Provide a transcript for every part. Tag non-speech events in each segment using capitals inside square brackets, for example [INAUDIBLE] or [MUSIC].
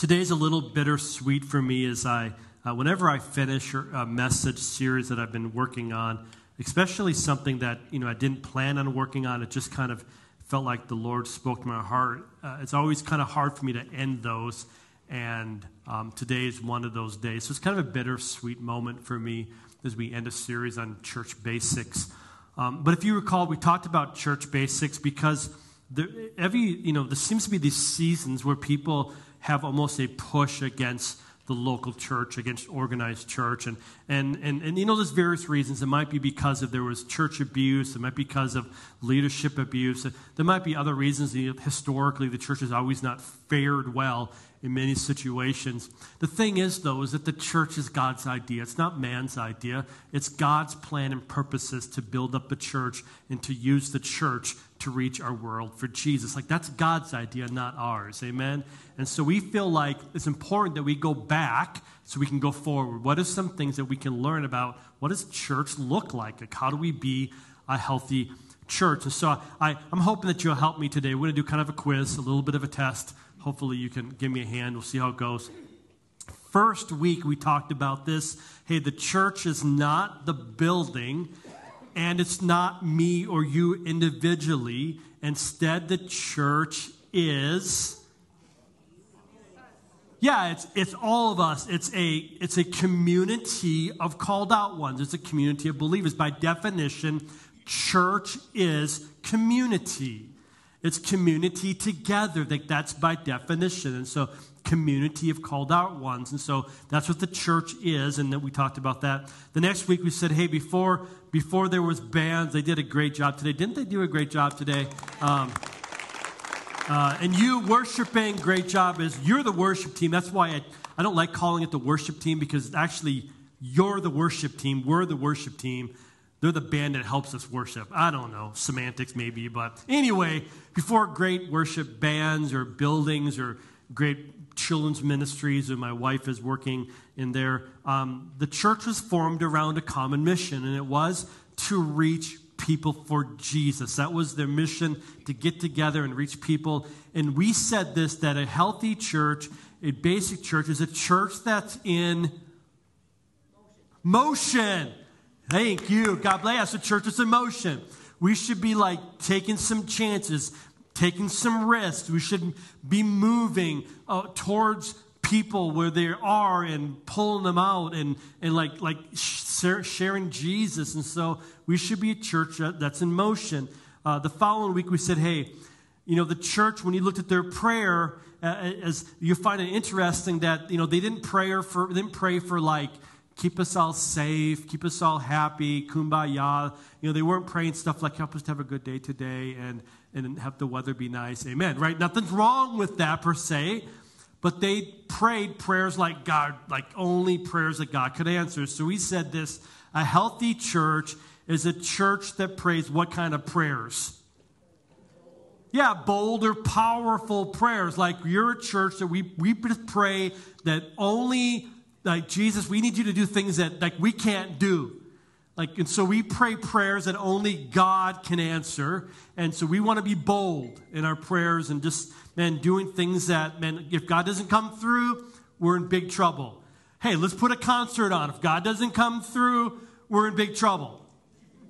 Today's a little bittersweet for me as I, uh, whenever I finish a message series that I've been working on, especially something that you know I didn't plan on working on, it just kind of felt like the Lord spoke to my heart. Uh, it's always kind of hard for me to end those, and um, today is one of those days. So it's kind of a bittersweet moment for me as we end a series on church basics. Um, but if you recall, we talked about church basics because there, every you know there seems to be these seasons where people have almost a push against the local church, against organized church. And, and, and, and you know, there's various reasons. It might be because of there was church abuse. It might be because of leadership abuse. There might be other reasons. Historically, the church has always not fared well in many situations. The thing is, though, is that the church is God's idea. It's not man's idea. It's God's plan and purposes to build up the church and to use the church to reach our world for Jesus. Like that's God's idea, not ours. Amen. And so we feel like it's important that we go back so we can go forward. What are some things that we can learn about what does church look like? Like how do we be a healthy church? And so I, I'm hoping that you'll help me today. We're going to do kind of a quiz, a little bit of a test. Hopefully you can give me a hand. We'll see how it goes. First week we talked about this. Hey, the church is not the building and it's not me or you individually. Instead, the church is. Yeah, it's, it's all of us. It's a, it's a community of called out ones. It's a community of believers. By definition, church is community. It's community together. That's by definition. And so community of called out ones. And so that's what the church is, and that we talked about that. The next week we said, hey, before before there was bands, they did a great job today. Didn't they do a great job today? Um, uh, and you worshiping, great job is you're the worship team. That's why I, I don't like calling it the worship team because actually you're the worship team. We're the worship team. They're the band that helps us worship. I don't know, semantics maybe, but anyway, before great worship bands or buildings or great children's ministries, and my wife is working in there. Um, the church was formed around a common mission, and it was to reach people for Jesus. That was their mission to get together and reach people. And we said this that a healthy church, a basic church, is a church that's in motion. Thank you. God bless. The church is in motion. We should be like taking some chances, taking some risks. We should be moving uh, towards people where they are and pulling them out and, and like, like sharing Jesus. And so we should be a church that's in motion. Uh, the following week, we said, hey, you know, the church, when you looked at their prayer, uh, as you find it interesting that, you know, they didn't pray for, didn't pray for like, keep us all safe, keep us all happy, kumbaya. You know, they weren't praying stuff like, help us to have a good day today and, and have the weather be nice. Amen, right? Nothing's wrong with that per se, but they prayed prayers like God, like only prayers that God could answer. So we said this a healthy church is a church that prays what kind of prayers? Yeah, bolder, powerful prayers. Like you're a church that we, we pray that only, like Jesus, we need you to do things that like we can't do. Like, and so we pray prayers that only God can answer. And so we want to be bold in our prayers and just, man, doing things that, man, if God doesn't come through, we're in big trouble. Hey, let's put a concert on. If God doesn't come through, we're in big trouble.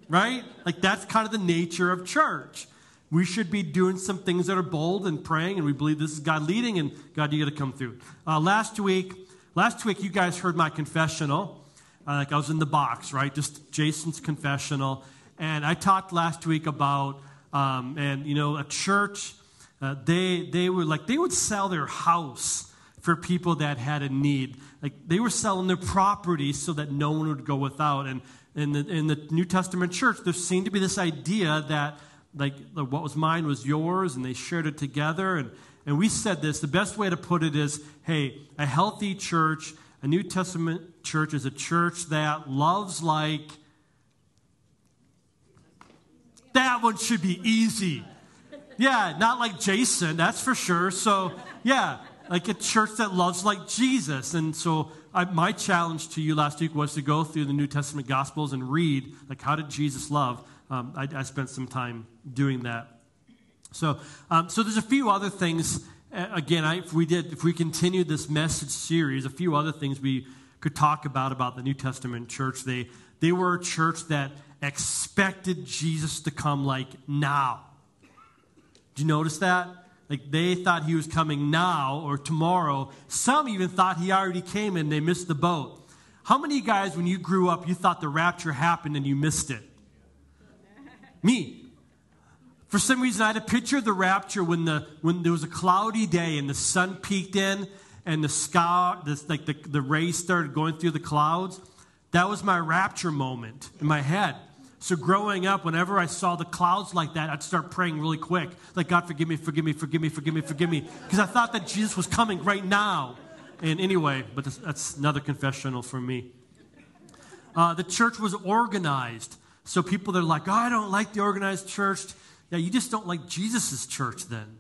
Right? Like, that's kind of the nature of church. We should be doing some things that are bold and praying, and we believe this is God leading, and God, you got to come through. Uh, last week, last week, you guys heard my confessional uh, like I was in the box, right? Just Jason's confessional. And I talked last week about, um, and you know, a church, uh, they, they were like, they would sell their house for people that had a need. Like they were selling their property so that no one would go without. And in the, in the New Testament church, there seemed to be this idea that like what was mine was yours and they shared it together. And, and we said this the best way to put it is hey, a healthy church a New Testament church is a church that loves like. That one should be easy. Yeah, not like Jason, that's for sure. So, yeah, like a church that loves like Jesus. And so, I, my challenge to you last week was to go through the New Testament Gospels and read, like, how did Jesus love? Um, I, I, spent some time doing that. So, um, so there's a few other things again, I, if we did, if we continued this message series, a few other things we could talk about about the New Testament church. They they were a church that expected Jesus to come like now. Do you notice that? Like they thought he was coming now or tomorrow. Some even thought he already came and they missed the boat. How many guys, when you grew up, you thought the rapture happened and you missed it? Me. For some reason, I had a picture of the rapture when, the, when there was a cloudy day and the sun peeked in and the sky, this, like the, the rays started going through the clouds. That was my rapture moment in my head. So growing up, whenever I saw the clouds like that, I'd start praying really quick. Like, God, forgive me, forgive me, forgive me, forgive me, forgive me. Because I thought that Jesus was coming right now. And anyway, but that's, that's another confessional for me. Uh, the church was organized. So people that are like, oh, I don't like the organized church. Yeah, you just don't like Jesus' church then.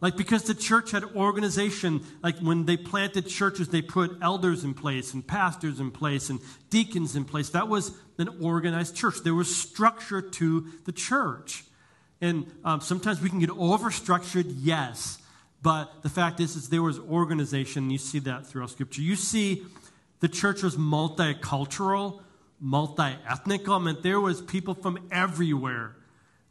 Like, because the church had organization, like when they planted churches, they put elders in place and pastors in place and deacons in place. That was an organized church. There was structure to the church. And um, sometimes we can get overstructured, yes. But the fact is, is there was organization. You see that throughout Scripture. You see the church was multicultural, multi-ethnic. I mean, there was people from everywhere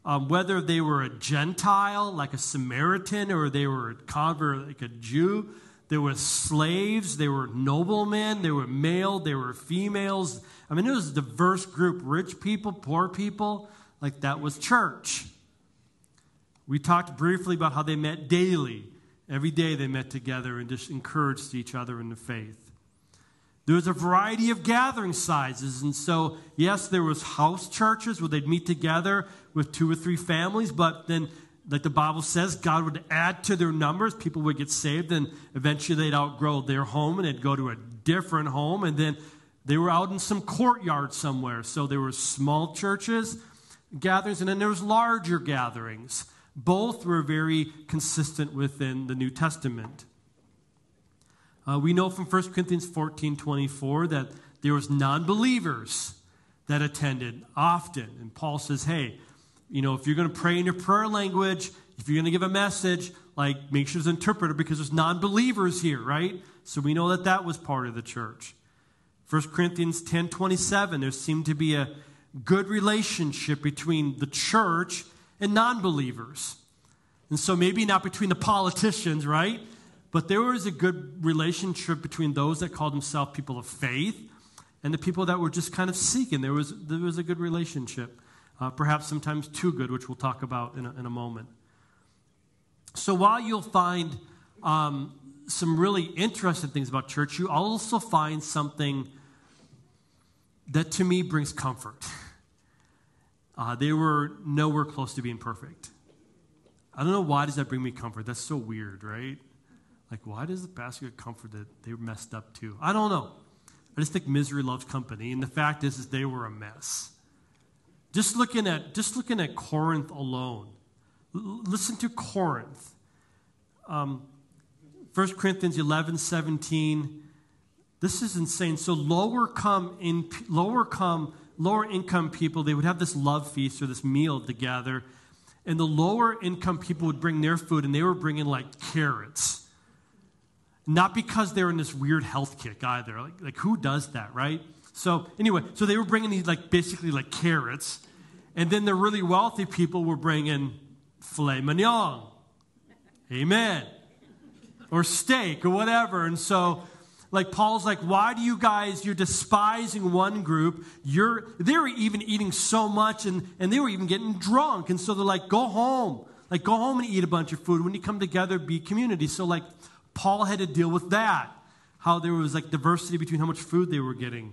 um, whether they were a Gentile, like a Samaritan, or they were a convert, like a Jew. There were slaves, there were noblemen, there were male, there were females. I mean, it was a diverse group rich people, poor people. Like that was church. We talked briefly about how they met daily. Every day they met together and just encouraged each other in the faith. There was a variety of gathering sizes. And so, yes, there was house churches where they'd meet together with two or three families, but then, like the Bible says, God would add to their numbers. People would get saved, and eventually they'd outgrow their home and they'd go to a different home. And then they were out in some courtyard somewhere. So there were small churches, gatherings, and then there was larger gatherings. Both were very consistent within the New Testament. Uh, we know from 1 Corinthians 14 24 that there was non believers that attended often. And Paul says, hey, you know, if you're going to pray in your prayer language, if you're going to give a message, like make sure there's an interpreter because there's non believers here, right? So we know that that was part of the church. 1 Corinthians 10 27, there seemed to be a good relationship between the church and non believers. And so maybe not between the politicians, right? But there was a good relationship between those that called themselves people of faith and the people that were just kind of seeking. There was, there was a good relationship, uh, perhaps sometimes too good, which we'll talk about in a, in a moment. So while you'll find um, some really interesting things about church, you also find something that to me brings comfort. Uh, they were nowhere close to being perfect. I don't know why does that bring me comfort. That's so weird, right? Like, why does the pastor get comfort that they were messed up too? I don't know. I just think misery loves company, and the fact is, is they were a mess. Just looking at just looking at Corinth alone. L- listen to Corinth. Um, 1 Corinthians 11, 17. This is insane. So lower come in lower come lower income people, they would have this love feast or this meal together, and the lower income people would bring their food, and they were bringing like carrots not because they're in this weird health kick either. Like, like who does that, right? So anyway, so they were bringing these like basically like carrots, and then the really wealthy people were bringing filet mignon, amen, or steak or whatever. And so, like Paul's like, why do you guys? You're despising one group. You're they were even eating so much, and and they were even getting drunk. And so they're like, go home, like go home and eat a bunch of food. When you come together, be community. So like Paul had to deal with that, how there was like diversity between how much food they were getting.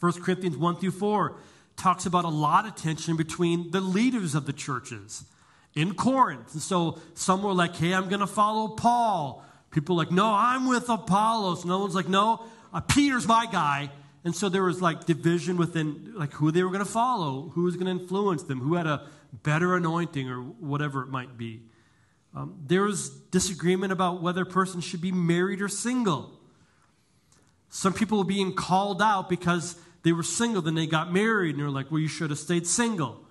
1 Corinthians 1 through 4 talks about a lot of tension between the leaders of the churches in Corinth. And so some were like, hey, I'm going to follow Paul. People like, no, I'm with Apollos. No one's like, no, uh, Peter's my guy. And so there was like division within like who they were going to follow, who was going to influence them, who had a better anointing or whatever it might be. Um, there was disagreement about whether a person should be married or single. Some people were being called out because they were single, then they got married, and they were like, well, you should have stayed single.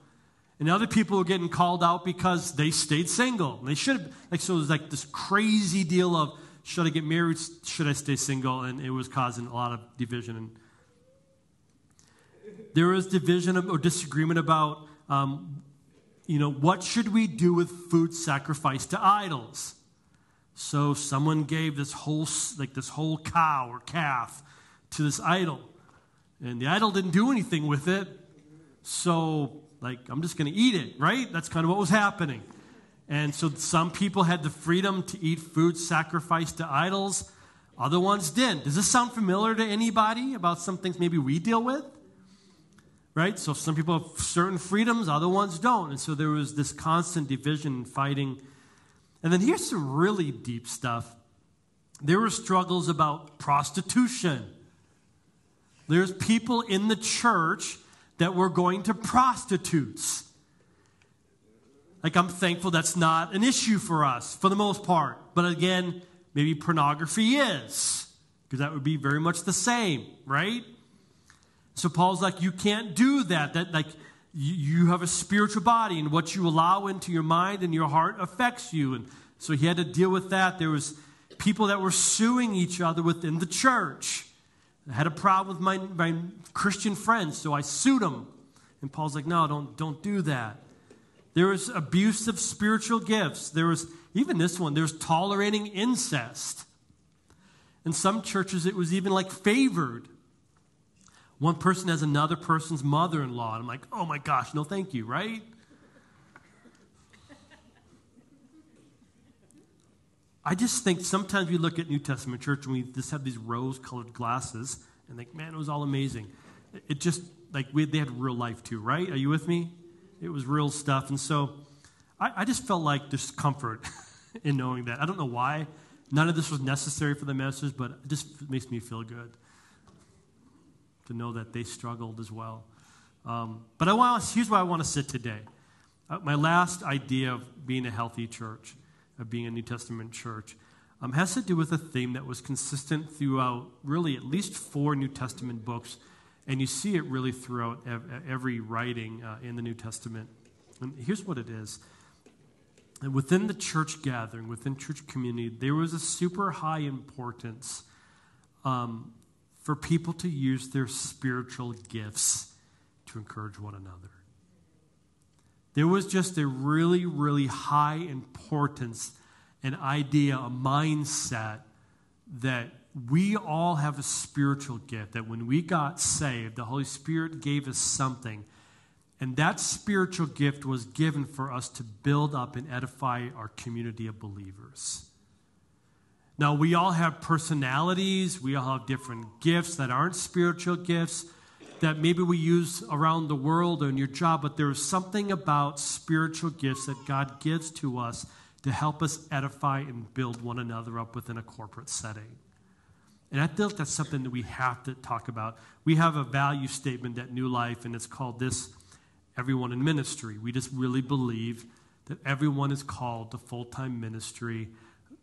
And other people were getting called out because they stayed single. They should have, like, so it was like this crazy deal of should I get married? Should I stay single? And it was causing a lot of division. And there was division or disagreement about, um, you know, what should we do with food sacrificed to idols? So someone gave this whole, like this whole cow or calf to this idol. And the idol didn't do anything with it. So, like, I'm just going to eat it, right? That's kind of what was happening. And so some people had the freedom to eat food sacrificed to idols, other ones didn't. Does this sound familiar to anybody about some things maybe we deal with? Right? So some people have certain freedoms, other ones don't. And so there was this constant division and fighting. And then here's some really deep stuff. There were struggles about prostitution. There's people in the church that were going to prostitutes. Like, I'm thankful that's not an issue for us for the most part. But again, maybe pornography is, because that would be very much the same, right? So Paul's like, you can't do that. That, like, you have a spiritual body, and what you allow into your mind and your heart affects you. And so he had to deal with that. There was people that were suing each other within the church. I had a problem with my, my Christian friends, so I sued them. And Paul's like, no, don't, don't do that. There was abuse of spiritual gifts. There was, even this one, there's tolerating incest. In some churches, it was even like favored. One person has another person's mother in law. And I'm like, oh my gosh, no thank you, right? I just think sometimes we look at New Testament church and we just have these rose colored glasses and think, man, it was all amazing. It just, like, we, they had real life too, right? Are you with me? It was real stuff. And so I, I just felt like discomfort [LAUGHS] in knowing that. I don't know why. None of this was necessary for the message, but it just makes me feel good to know that they struggled as well. Um, but I want, here's where I want to sit today. Uh, my last idea of being a healthy church of being a New Testament church um, has to do with a theme that was consistent throughout really at least four New Testament books, and you see it really throughout ev- every writing uh, in the New Testament. And here's what it is. And within the church gathering, within church community, there was a super high importance um, for people to use their spiritual gifts to encourage one another. There was just a really, really high importance, an idea, a mindset that we all have a spiritual gift, that when we got saved, the Holy Spirit gave us something. And that spiritual gift was given for us to build up and edify our community of believers. Now, we all have personalities, we all have different gifts that aren't spiritual gifts that maybe we use around the world or in your job, but there is something about spiritual gifts that God gives to us to help us edify and build one another up within a corporate setting. And I think that's something that we have to talk about. We have a value statement at New Life, and it's called this Everyone in Ministry. We just really believe that everyone is called to full time ministry.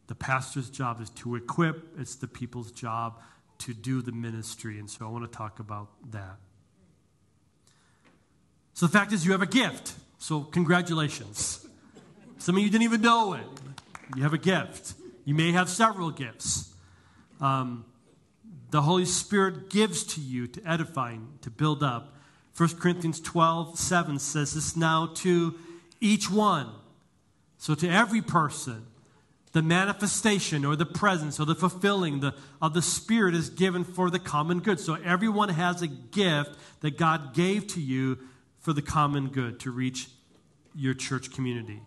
The pastor's job is to equip, it's the people's job to do the ministry. And so I want to talk about that. So the fact is, you have a gift. So congratulations. Some of you didn't even know it. You have a gift. You may have several gifts. Um, the Holy Spirit gives to you to edify, to build up. 1 Corinthians 12, 7 says this now to each one. So to every person the manifestation or the presence or the fulfilling the, of the Spirit is given for the common good. So everyone has a gift that God gave to you for the common good to reach your church community.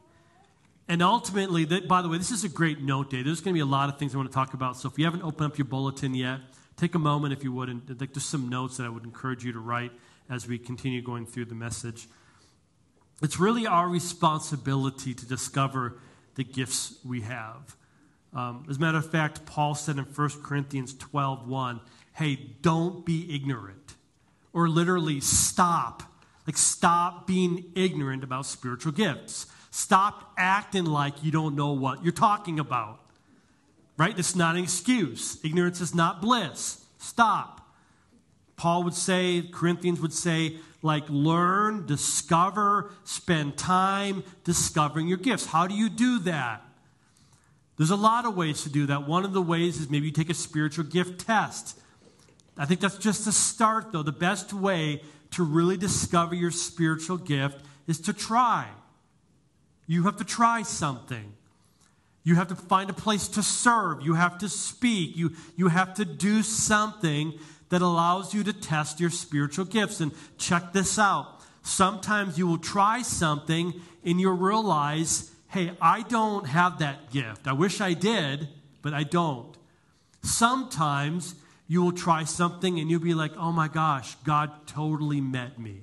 And ultimately, that, by the way, this is a great note day. There's going to be a lot of things I want to talk about. So if you haven't opened up your bulletin yet, take a moment if you would, and like, there's some notes that I would encourage you to write as we continue going through the message. It's really our responsibility to discover the gifts we have. Um, as a matter of fact, Paul said in 1 Corinthians 12 1, hey, don't be ignorant. Or literally, stop. Like, stop being ignorant about spiritual gifts. Stop acting like you don't know what you're talking about. Right? It's not an excuse. Ignorance is not bliss. Stop. Paul would say, Corinthians would say, like learn, discover, spend time discovering your gifts. How do you do that? There's a lot of ways to do that. One of the ways is maybe you take a spiritual gift test. I think that's just the start, though. The best way to really discover your spiritual gift is to try. You have to try something. You have to find a place to serve. You have to speak. You, you have to do something that allows you to test your spiritual gifts. And check this out. Sometimes you will try something and you'll realize, hey, I don't have that gift. I wish I did, but I don't. Sometimes you will try something and you'll be like, oh my gosh, God totally met me.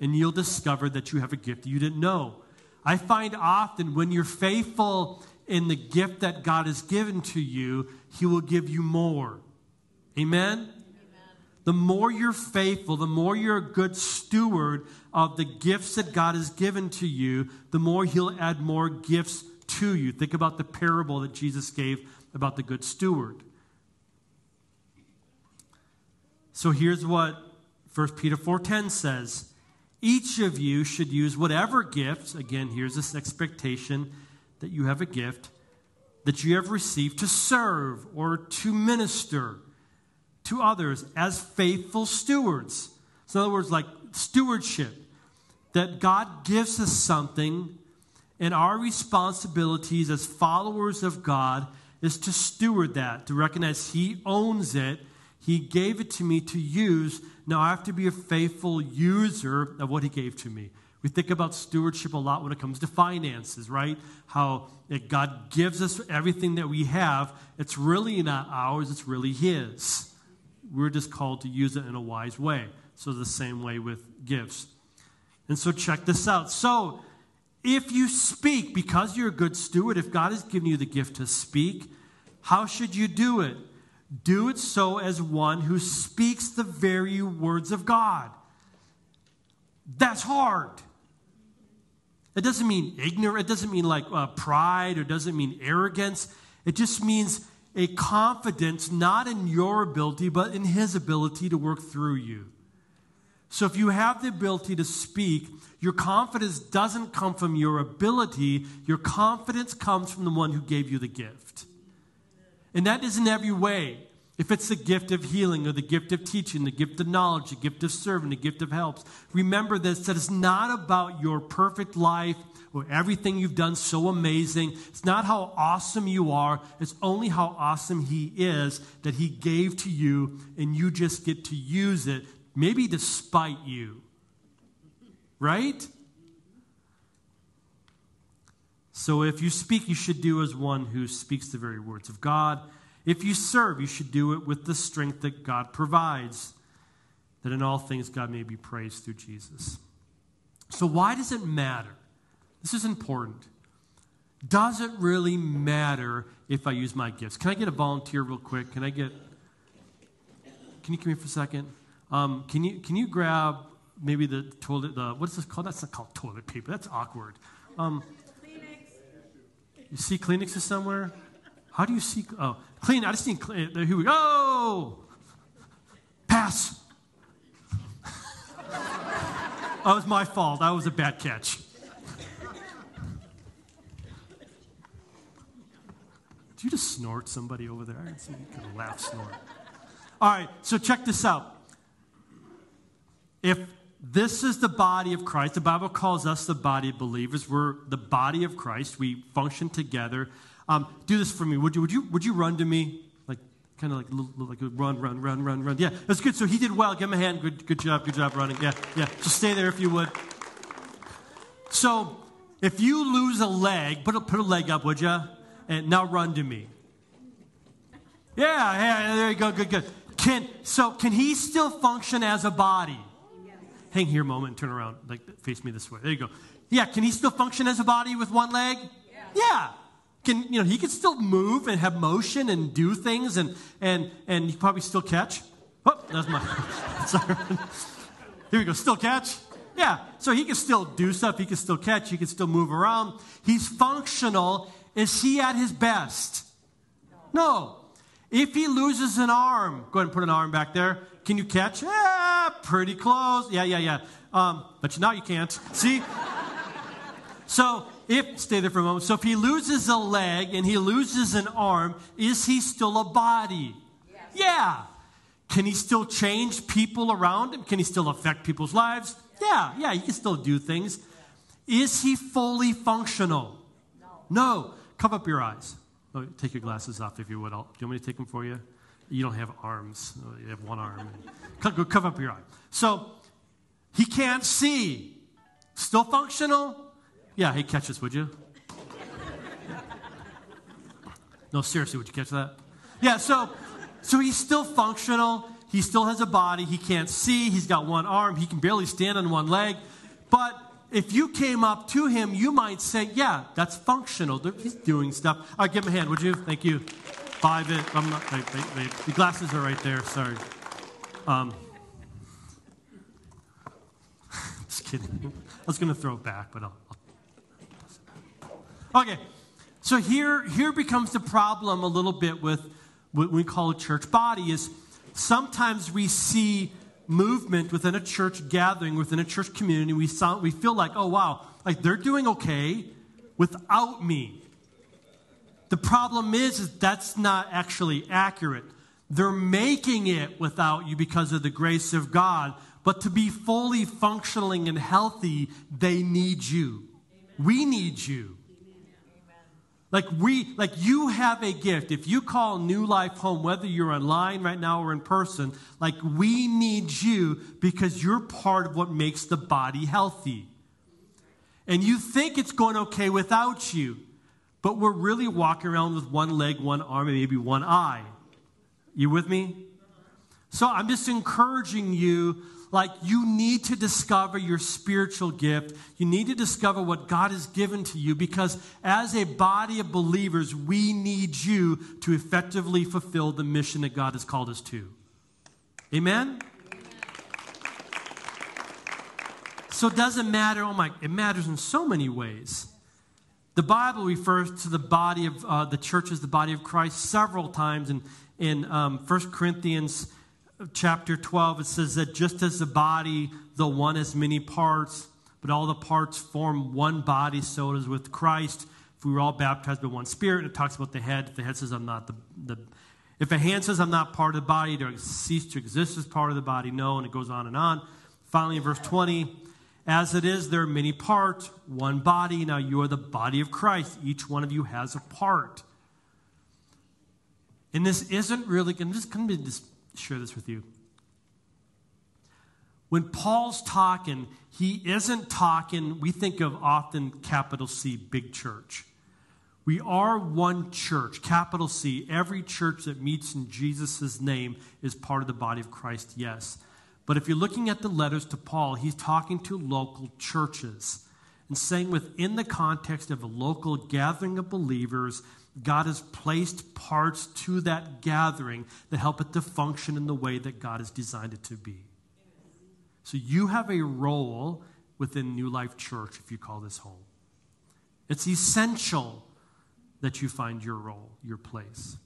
And you'll discover that you have a gift you didn't know. I find often when you're faithful in the gift that God has given to you, He will give you more. Amen? The more you're faithful, the more you're a good steward of the gifts that God has given to you, the more He'll add more gifts to you. Think about the parable that Jesus gave about the good steward. So here's what 1 Peter 4:10 says. Each of you should use whatever gifts, again, here's this expectation that you have a gift that you have received to serve or to minister to others as faithful stewards. So, in other words, like stewardship, that God gives us something, and our responsibilities as followers of God is to steward that, to recognize He owns it, He gave it to me to use. Now I have to be a faithful user of what He gave to me. We think about stewardship a lot when it comes to finances, right? How God gives us everything that we have. It's really not ours, it's really His. We're just called to use it in a wise way. So, the same way with gifts. And so, check this out. So, if you speak, because you're a good steward, if God has given you the gift to speak, how should you do it? Do it so as one who speaks the very words of God. That's hard. It doesn't mean ignorant. It doesn't mean like uh, pride or doesn't mean arrogance. It just means a confidence not in your ability, but in His ability to work through you. So if you have the ability to speak, your confidence doesn't come from your ability, your confidence comes from the one who gave you the gift. And that is in every way. If it's the gift of healing or the gift of teaching, the gift of knowledge, the gift of serving, the gift of helps, remember this that it's not about your perfect life or everything you've done so amazing. It's not how awesome you are, it's only how awesome He is that He gave to you, and you just get to use it, maybe despite you. Right? So if you speak, you should do as one who speaks the very words of God. If you serve, you should do it with the strength that God provides, that in all things God may be praised through Jesus. So, why does it matter? This is important. Does it really matter if I use my gifts? Can I get a volunteer real quick? Can I get. Can you come here for a second? Um, can, you, can you grab maybe the toilet, the, what's this called? That's not called toilet paper. That's awkward. Um, you see Kleenexes somewhere? How do you see? Oh, clean. I just need clean. Here we go. Pass. [LAUGHS] that was my fault. That was a bad catch. Did you just snort somebody over there? I see you could have laughed snort. All right, so check this out. If this is the body of Christ, the Bible calls us the body of believers. We're the body of Christ. We function together. Um, do this for me. Would you, would, you, would you run to me? Like, kind of like, like run, run, run, run, run. Yeah, that's good. So he did well. Give him a hand. Good, good job. Good job running. Yeah, yeah. So stay there if you would. So if you lose a leg, put a, put a leg up, would you? And now run to me. Yeah, yeah, there you go. Good, good. Can, so can he still function as a body? Hang here a moment turn around. Like, face me this way. There you go. Yeah, can he still function as a body with one leg? Yeah. yeah. Can, you know, he can still move and have motion and do things and, and, and he probably still catch. Oh, that's my, [LAUGHS] sorry. Here we go. Still catch? Yeah. So he can still do stuff. He can still catch. He can still move around. He's functional is he at his best? No. If he loses an arm, go ahead and put an arm back there. Can you catch? Yeah, pretty close. Yeah, yeah, yeah. Um, but now you can't. See? so if, stay there for a moment. So if he loses a leg and he loses an arm, is he still a body? Yes. Yeah. Can he still change people around him? Can he still affect people's lives? Yeah, yeah, he can still do things. Is he fully functional? No. No. Cover up your eyes. Oh, take your glasses off if you would. I'll, do you want me to take them for you? You don't have arms. Oh, you have one arm. [LAUGHS] Go cover up your eye. So he can't see. Still functional? Yeah, hey, catch this, would you? [LAUGHS] No, seriously, would you catch that? Yeah, so so he's still functional. He still has a body. He can't see. He's got one arm. He can barely stand on one leg. But if you came up to him, you might say, Yeah, that's functional. He's doing stuff. All right, give him a hand, would you? Thank you. Five it. I'm not, they, they, they, the glasses are right there. Sorry. Um, [LAUGHS] just kidding. I was going to throw it back, but I'll, I'll. Okay. So here, here becomes the problem a little bit with what we call a church body is sometimes we see movement within a church gathering, within a church community, we, saw, we feel like, oh, wow, like they're doing okay without me. The problem is, is that's not actually accurate. They're making it without you because of the grace of God. But to be fully functioning and healthy, they need you. Amen. We need you. Like we like you have a gift. If you call New Life home whether you're online right now or in person, like we need you because you're part of what makes the body healthy. And you think it's going okay without you. But we're really walking around with one leg, one arm, and maybe one eye. You with me? So I'm just encouraging you like you need to discover your spiritual gift. You need to discover what God has given to you because as a body of believers, we need you to effectively fulfill the mission that God has called us to. Amen? So it doesn't matter. Oh my, it matters in so many ways. The Bible refers to the body of uh, the church as the body of Christ several times in, in um, 1 Corinthians chapter 12, it says that just as the body, though one has many parts, but all the parts form one body, so it is with Christ. If we were all baptized by one spirit, and it talks about the head. If the head says, I'm not the, the if a hand says, I'm not part of the body, do I cease to exist as part of the body? No, and it goes on and on. Finally, in verse 20, as it is, there are many parts, one body. Now you are the body of Christ. Each one of you has a part. And this isn't really, I'm just going to just share this with you. When Paul's talking, he isn't talking, we think of often capital C, big church. We are one church, capital C. Every church that meets in Jesus' name is part of the body of Christ, yes. But if you're looking at the letters to Paul, he's talking to local churches and saying within the context of a local gathering of believers, God has placed parts to that gathering that help it to function in the way that God has designed it to be. So you have a role within New Life Church if you call this home. It's essential that you find your role, your place.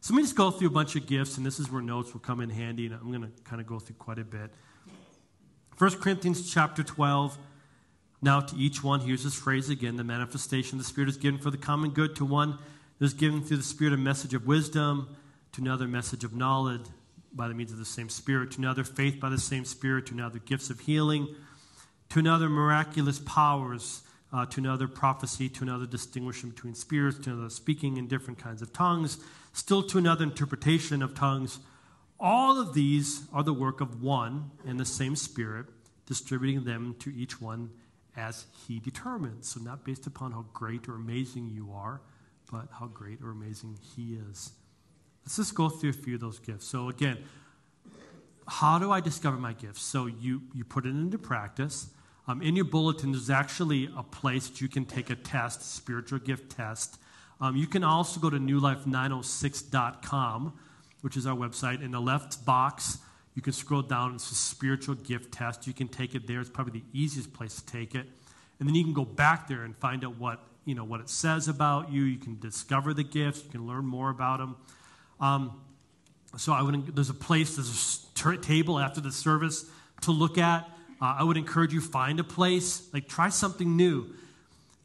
So let me just go through a bunch of gifts, and this is where notes will come in handy, and I'm going to kind of go through quite a bit. 1 Corinthians chapter 12. Now, to each one, here's this phrase again the manifestation of the Spirit is given for the common good to one is given through the Spirit a message of wisdom, to another message of knowledge by the means of the same Spirit, to another faith by the same Spirit, to another gifts of healing, to another miraculous powers, uh, to another prophecy, to another distinguishing between spirits, to another speaking in different kinds of tongues, still to another interpretation of tongues. All of these are the work of one and the same Spirit, distributing them to each one as He determines. So, not based upon how great or amazing you are but how great or amazing He is. Let's just go through a few of those gifts. So, again, how do I discover my gifts? So, you, you put it into practice. Um, in your bulletin, there's actually a place that you can take a test, spiritual gift test. Um, you can also go to newlife906.com, which is our website. In the left box, you can scroll down. It's a spiritual gift test. You can take it there. It's probably the easiest place to take it. And then you can go back there and find out what you know what it says about you. You can discover the gifts. You can learn more about them. Um, so I would, there's a place, there's a table after the service to look at. Uh, I would encourage you find a place, like try something new.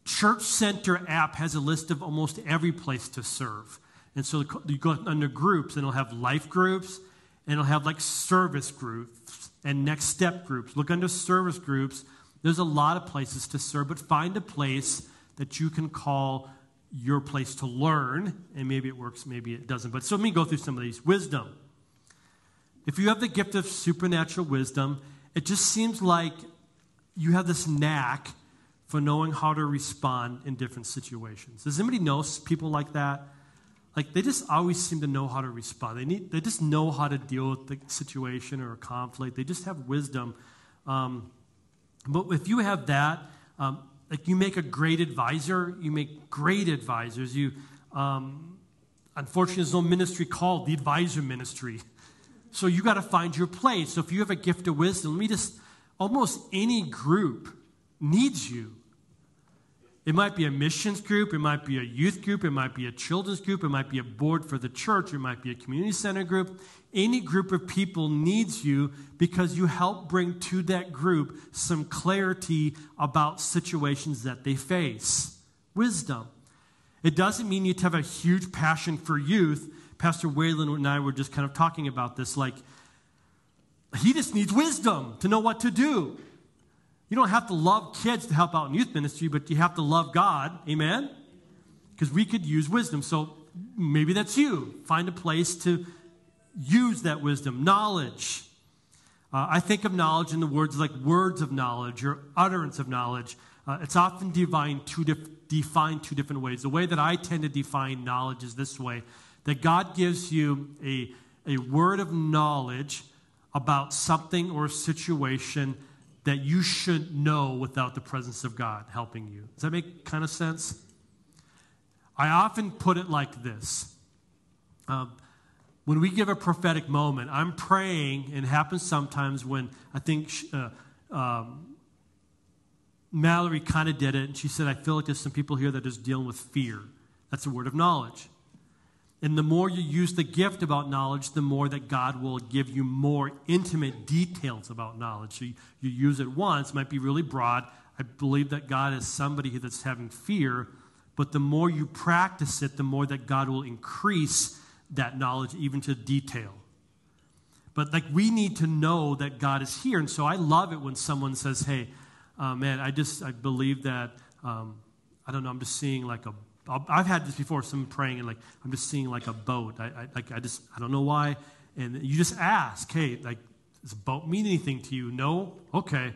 Church Center app has a list of almost every place to serve. And so you go under groups, and it'll have life groups, and it'll have like service groups and next step groups. Look under service groups. There's a lot of places to serve, but find a place that you can call your place to learn. And maybe it works, maybe it doesn't. But so let me go through some of these. Wisdom. If you have the gift of supernatural wisdom, it just seems like you have this knack for knowing how to respond in different situations. Does anybody know people like that? Like they just always seem to know how to respond. They need they just know how to deal with the situation or a conflict. They just have wisdom. Um, but if you have that, um, like you make a great advisor. You make great advisors. You, um, unfortunately, there's no ministry called the advisor ministry. So you got to find your place. So if you have a gift of wisdom, let me just almost any group needs you. It might be a missions group, it might be a youth group, it might be a children's group, it might be a board for the church, it might be a community center group. Any group of people needs you because you help bring to that group some clarity about situations that they face. Wisdom. It doesn't mean you have a huge passion for youth. Pastor Wayland and I were just kind of talking about this. Like, he just needs wisdom to know what to do. You don't have to love kids to help out in youth ministry, but you have to love God. Amen? Because we could use wisdom. So maybe that's you. Find a place to use that wisdom. Knowledge. Uh, I think of knowledge in the words like words of knowledge or utterance of knowledge. Uh, it's often defined two, dif- defined two different ways. The way that I tend to define knowledge is this way that God gives you a, a word of knowledge about something or a situation that you should know without the presence of God helping you. Does that make kind of sense? I often put it like this. Um, when we give a prophetic moment, I'm praying, and it happens sometimes when I think uh, um, Mallory kind of did it, and she said, I feel like there's some people here that is dealing with fear. That's a word of knowledge. And the more you use the gift about knowledge, the more that God will give you more intimate details about knowledge. So you, you use it once, might be really broad. I believe that God is somebody that's having fear, but the more you practice it, the more that God will increase that knowledge even to detail. But like we need to know that God is here. And so I love it when someone says, hey, uh, man, I just, I believe that, um, I don't know, I'm just seeing like a I've had this before, someone praying and like, I'm just seeing like a boat. I, I, like, I just, I don't know why. And you just ask, hey, like, does a boat mean anything to you? No? Okay.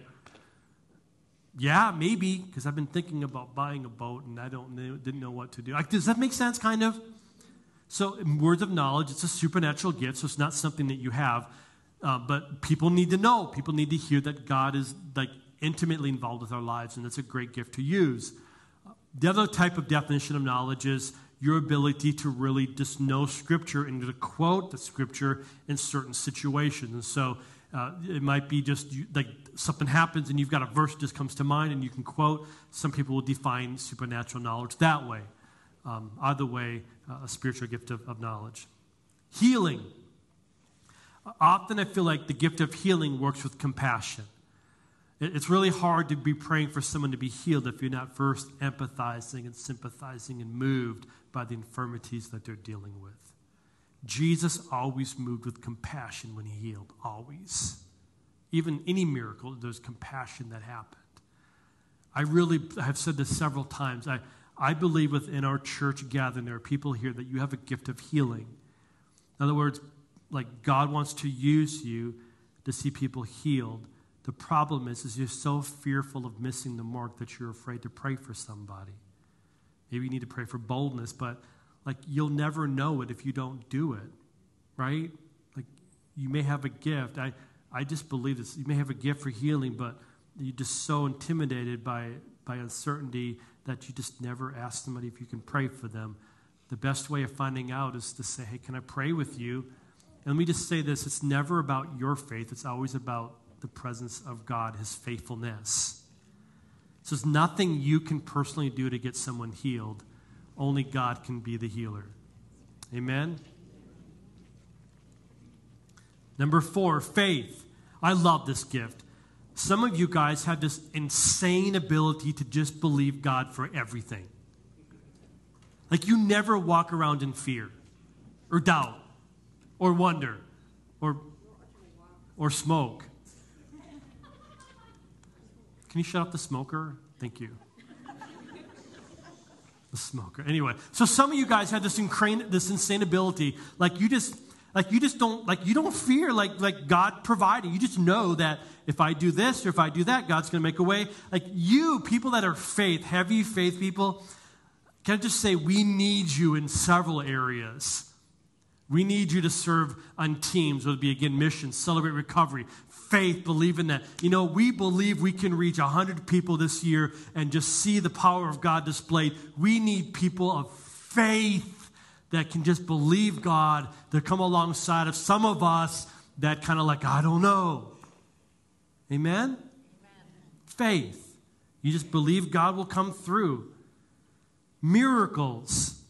Yeah, maybe, because I've been thinking about buying a boat and I don't know, didn't know what to do. Like, does that make sense, kind of? So, words of knowledge, it's a supernatural gift, so it's not something that you have. Uh, but people need to know. People need to hear that God is like intimately involved with our lives, and that's a great gift to use. The other type of definition of knowledge is your ability to really just know Scripture and to quote the Scripture in certain situations. And so uh, it might be just you, like something happens and you've got a verse just comes to mind and you can quote. Some people will define supernatural knowledge that way. Um, either way, uh, a spiritual gift of, of knowledge. Healing. Often I feel like the gift of healing works with compassion. It's really hard to be praying for someone to be healed if you're not first empathizing and sympathizing and moved by the infirmities that they're dealing with. Jesus always moved with compassion when he healed, always. Even any miracle, there's compassion that happened. I really have said this several times. I, I believe within our church gathering, there are people here that you have a gift of healing. In other words, like God wants to use you to see people healed the problem is, is you're so fearful of missing the mark that you're afraid to pray for somebody. Maybe you need to pray for boldness, but like you'll never know it if you don't do it, right? Like you may have a gift. I, I just believe this. You may have a gift for healing, but you're just so intimidated by, by uncertainty that you just never ask somebody if you can pray for them. The best way of finding out is to say, hey, can I pray with you? And let me just say this it's never about your faith, it's always about the presence of God, his faithfulness. So there's nothing you can personally do to get someone healed. Only God can be the healer. Amen? Number four, faith. I love this gift. Some of you guys have this insane ability to just believe God for everything. Like you never walk around in fear or doubt or wonder or, or smoke. Can you shut up the smoker? Thank you. The smoker. Anyway, so some of you guys have this, incrane, this insane ability. Like you just like you just don't like you don't fear like like God providing. You just know that if I do this or if I do that, God's going to make a way. Like you, people that are faith, heavy faith people, can I just say we need you in several areas. We need you to serve on teams, whether it be again missions, celebrate recovery, faith, believe in that. You know, we believe we can reach 100 people this year and just see the power of God displayed. We need people of faith that can just believe God, that come alongside of some of us that kind of like, I don't know. Amen? Amen? Faith. You just believe God will come through. Miracles.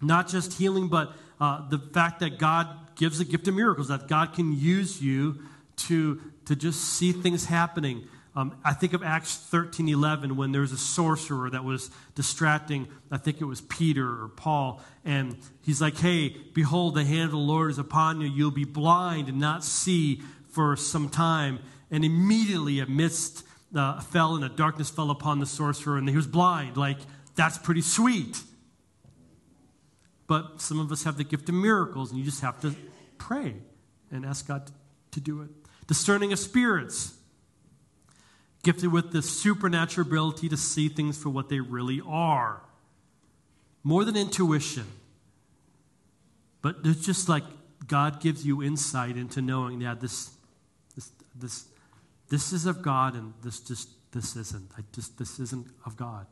Not just healing, but uh, the fact that God gives a gift of miracles, that God can use you to, to just see things happening. Um, I think of Acts 13 11 when there was a sorcerer that was distracting, I think it was Peter or Paul, and he's like, Hey, behold, the hand of the Lord is upon you. You'll be blind and not see for some time. And immediately, amidst uh, fell and a darkness fell upon the sorcerer, and he was blind. Like, that's pretty sweet. But some of us have the gift of miracles, and you just have to pray and ask God to do it. Discerning of spirits gifted with the supernatural ability to see things for what they really are. More than intuition. But it's just like God gives you insight into knowing, yeah, this, this, this, this is of God and this just, this isn't. I just, this isn't of God.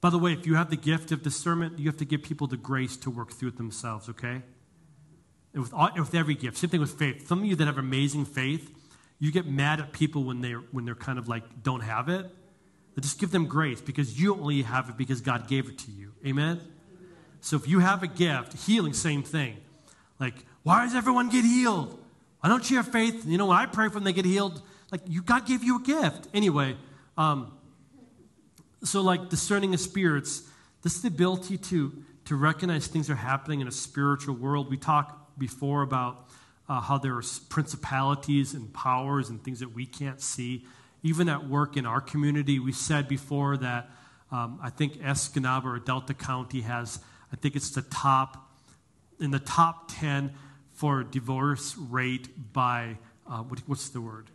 By the way, if you have the gift of discernment, you have to give people the grace to work through it themselves, okay? And with, all, with every gift. Same thing with faith. Some of you that have amazing faith, you get mad at people when they're when they're kind of like don't have it. But just give them grace because you only have it because God gave it to you. Amen. So if you have a gift, healing, same thing. Like, why does everyone get healed? Why don't you have faith? You know, when I pray for them, they get healed. Like, you God gave you a gift. Anyway, um, so like discerning of spirits, this is the ability to to recognize things are happening in a spiritual world. We talked before about uh, how there are principalities and powers and things that we can't see. Even at work in our community, we said before that um, I think Escanaba or Delta County has, I think it's the top, in the top 10 for divorce rate by, uh, what, what's the word?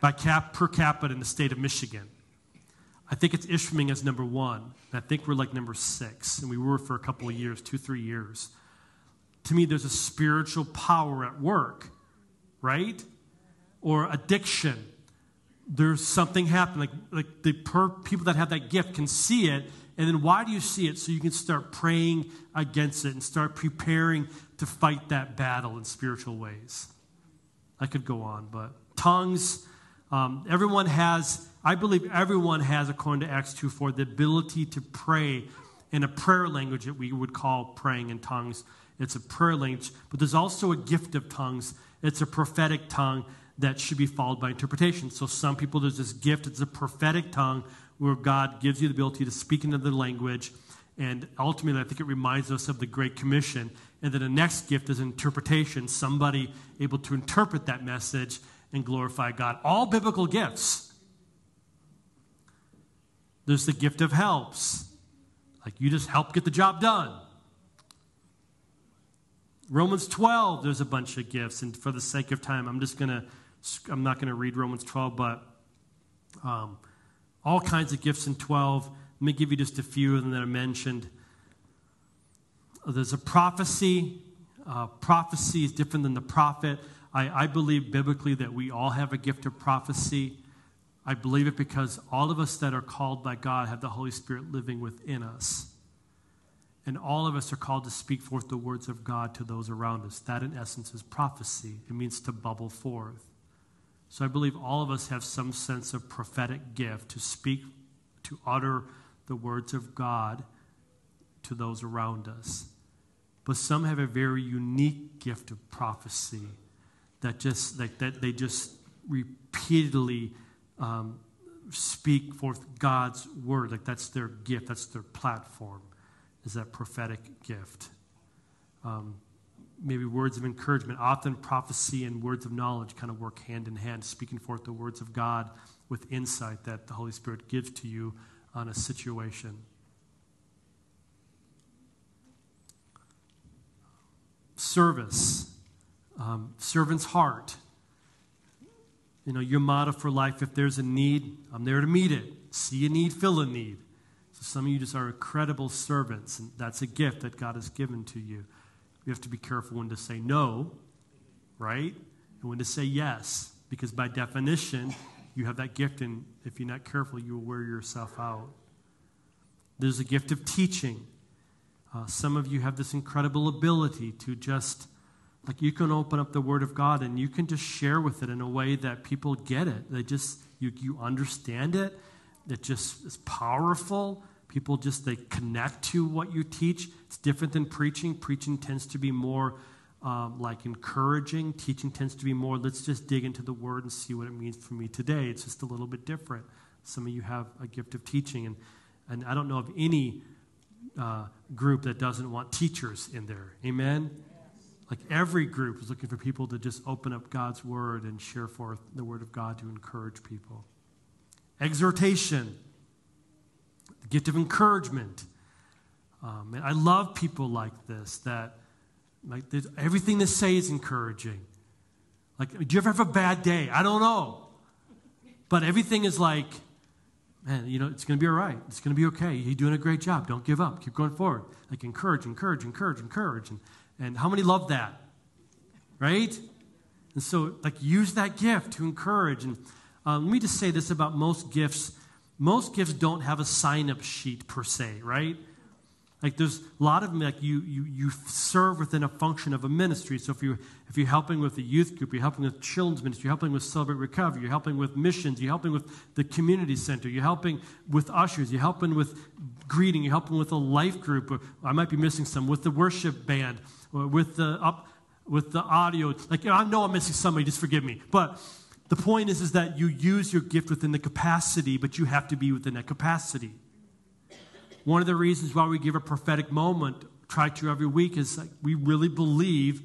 By cap, per capita in the state of Michigan. I think it's Ishpeming as number one. I think we're like number six, and we were for a couple of years, two, three years to me, there's a spiritual power at work, right? Or addiction. There's something happening. Like, like the per, people that have that gift can see it. And then why do you see it? So you can start praying against it and start preparing to fight that battle in spiritual ways. I could go on, but tongues, um, everyone has, I believe everyone has, according to Acts 2 4, the ability to pray in a prayer language that we would call praying in tongues it's a prayer language, but there's also a gift of tongues. It's a prophetic tongue that should be followed by interpretation. So some people, there's this gift, it's a prophetic tongue where God gives you the ability to speak another language. And ultimately, I think it reminds us of the Great Commission. And then the next gift is interpretation, somebody able to interpret that message and glorify God. All biblical gifts. There's the gift of helps. Like you just help get the job done. Romans 12, there's a bunch of gifts. And for the sake of time, I'm just going to, I'm not going to read Romans 12, but um, all kinds of gifts in 12. Let me give you just a few of them that I mentioned. There's a prophecy. Uh, prophecy is different than the prophet. I, I believe biblically that we all have a gift of prophecy. I believe it because all of us that are called by God have the Holy Spirit living within us. And all of us are called to speak forth the words of God to those around us. That, in essence, is prophecy. It means to bubble forth. So I believe all of us have some sense of prophetic gift to speak, to utter the words of God to those around us. But some have a very unique gift of prophecy. that just like that they just repeatedly um, speak forth God's word. Like that's their gift, that's their platform, is that prophetic gift. Um, maybe words of encouragement. Often prophecy and words of knowledge kind of work hand in hand, speaking forth the words of God with insight that the Holy Spirit gives to you on a situation. Service, um, servant's heart. You know, your motto for life if there's a need, I'm there to meet it. See a need, fill a need. So some of you just are incredible servants, and that's a gift that God has given to you. You have to be careful when to say no, right? And when to say yes, because by definition, you have that gift, and if you're not careful, you will wear yourself out. There's a gift of teaching. Uh, some of you have this incredible ability to just like you can open up the Word of God and you can just share with it in a way that people get it. They just, you, you understand it. It just is powerful. People just, they connect to what you teach. It's different than preaching. Preaching tends to be more um, like encouraging. Teaching tends to be more, let's just dig into the Word and see what it means for me today. It's just a little bit different. Some of you have a gift of teaching. And, and I don't know of any uh, group that doesn't want teachers in there. Amen? Like every group is looking for people to just open up God's word and share forth the word of God to encourage people. Exhortation, the gift of encouragement. Um, and I love people like this that like everything they say is encouraging. Like, do you ever have a bad day? I don't know. But everything is like, man, you know, it's going to be all right. It's going to be okay. You're doing a great job. Don't give up. Keep going forward. Like, encourage, encourage, encourage, encourage. And, and how many love that? Right? And so, like, use that gift to encourage. And uh, let me just say this about most gifts most gifts don't have a sign up sheet per se, right? Like there's a lot of like you, you, you serve within a function of a ministry. So if, you, if you're helping with a youth group, you're helping with children's ministry, you're helping with Celebrate Recovery, you're helping with missions, you're helping with the community center, you're helping with ushers, you're helping with greeting, you're helping with a life group, I might be missing some, with the worship band, with the up, with the audio. Like I know I'm missing somebody, just forgive me. But the point is, is that you use your gift within the capacity, but you have to be within that capacity. One of the reasons why we give a prophetic moment, try to every week, is like we really believe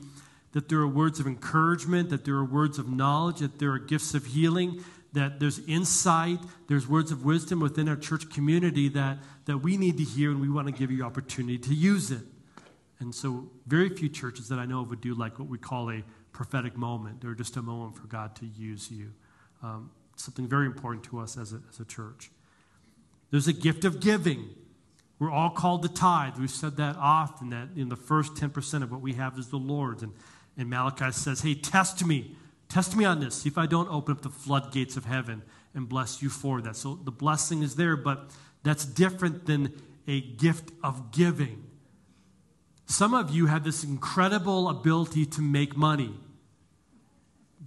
that there are words of encouragement, that there are words of knowledge, that there are gifts of healing, that there's insight, there's words of wisdom within our church community that, that we need to hear, and we want to give you opportunity to use it. And so, very few churches that I know of would do like what we call a prophetic moment, or just a moment for God to use you. Um, something very important to us as a, as a church. There's a gift of giving. We're all called to tithe. We've said that often, that in the first 10% of what we have is the Lord's. And, and Malachi says, hey, test me. Test me on this. See if I don't open up the floodgates of heaven and bless you for that. So the blessing is there, but that's different than a gift of giving. Some of you have this incredible ability to make money.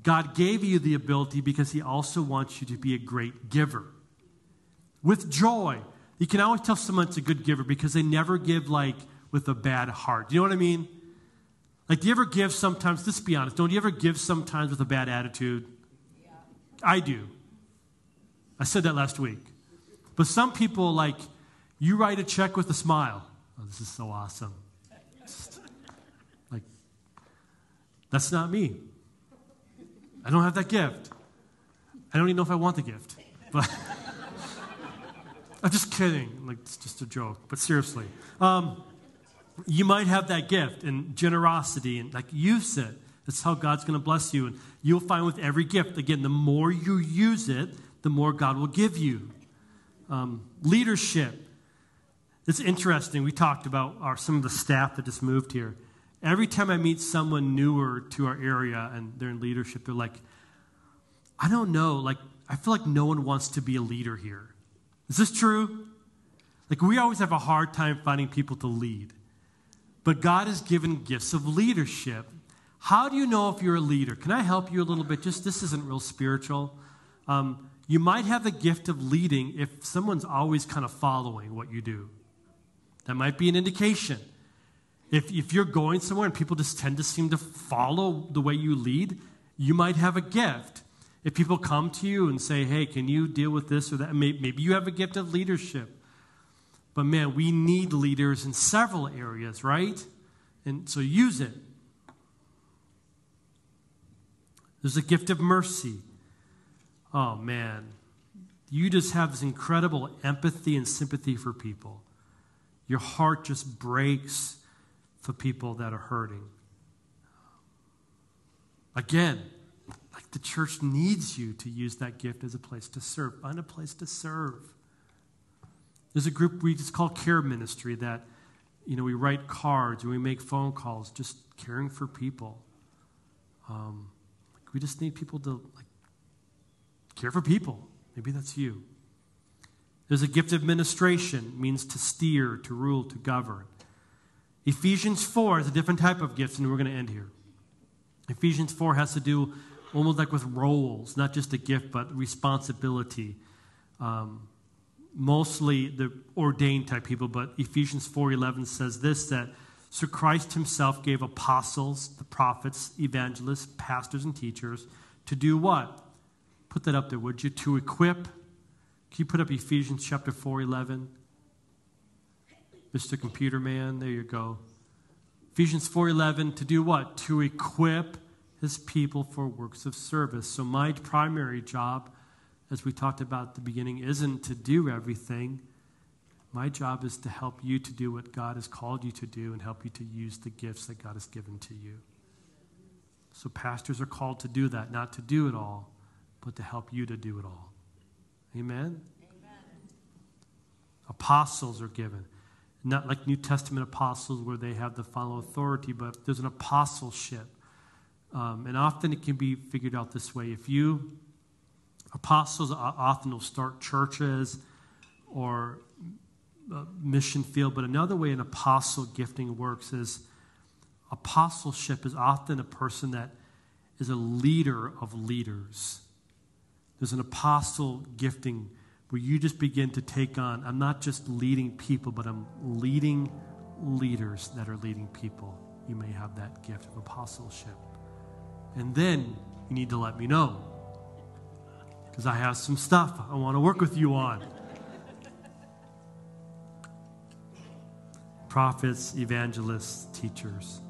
God gave you the ability because He also wants you to be a great giver. With joy. You can always tell someone someone's a good giver because they never give like with a bad heart. Do you know what I mean? Like, do you ever give sometimes, let's be honest, don't you ever give sometimes with a bad attitude? Yeah. I do. I said that last week. But some people, like, you write a check with a smile. Oh, this is so awesome. That's not me. I don't have that gift. I don't even know if I want the gift. But [LAUGHS] I'm just kidding. Like, it's just a joke. But seriously, um, you might have that gift and generosity and like use it. That's how God's going to bless you. And you'll find with every gift, again, the more you use it, the more God will give you. Um, leadership. It's interesting. We talked about our, some of the staff that just moved here. Every time I meet someone newer to our area and they're in leadership, they're like, I don't know, like, I feel like no one wants to be a leader here. Is this true? Like, we always have a hard time finding people to lead. But God has given gifts of leadership. How do you know if you're a leader? Can I help you a little bit? Just this isn't real spiritual. Um, you might have the gift of leading if someone's always kind of following what you do. That might be an indication. If, if you're going somewhere and people just tend to seem to follow the way you lead, You might have a gift. If people come to you and say, hey, can you deal with this or that? Maybe you have a gift of leadership. But man, we need leaders in several areas, right? And so use it. There's a gift of mercy. Oh, man. You just have this incredible empathy and sympathy for people. Your heart just breaks for people that are hurting. Again, like the church needs you to use that gift as a place to serve. Find a place to serve. There's a group we just call care ministry that, you know, we write cards and we make phone calls, just caring for people. Um, we just need people to like care for people. Maybe that's you. There's a gift of administration, means to steer, to rule, to govern. Ephesians 4 is a different type of gifts, and we're going to end here. Ephesians 4 has to do almost like with roles, not just a gift, but responsibility. Um, mostly the ordained type people, but Ephesians 4:11 says this that so Christ himself gave apostles, the prophets, evangelists, pastors and teachers to do what? Put that up there, would you? To equip. Can you put up Ephesians chapter 4:11? Mr. Computer Man, there you go. Ephesians 4:11 to do what? To equip his people for works of service. So my primary job as we talked about at the beginning isn't to do everything. My job is to help you to do what God has called you to do and help you to use the gifts that God has given to you. So pastors are called to do that, not to do it all, but to help you to do it all. Amen? Amen. Apostles are given not like New Testament apostles where they have the final authority, but there's an apostleship. Um, and often it can be figured out this way. If you, apostles often will start churches or mission field, but another way an apostle gifting works is apostleship is often a person that is a leader of leaders. There's an apostle gifting where you just begin to take on, I'm not just leading people, but I'm leading leaders that are leading people. You may have that gift of apostleship. And then you need to let me know because I have some stuff I want to work with you on. Prophets, evangelists, teachers.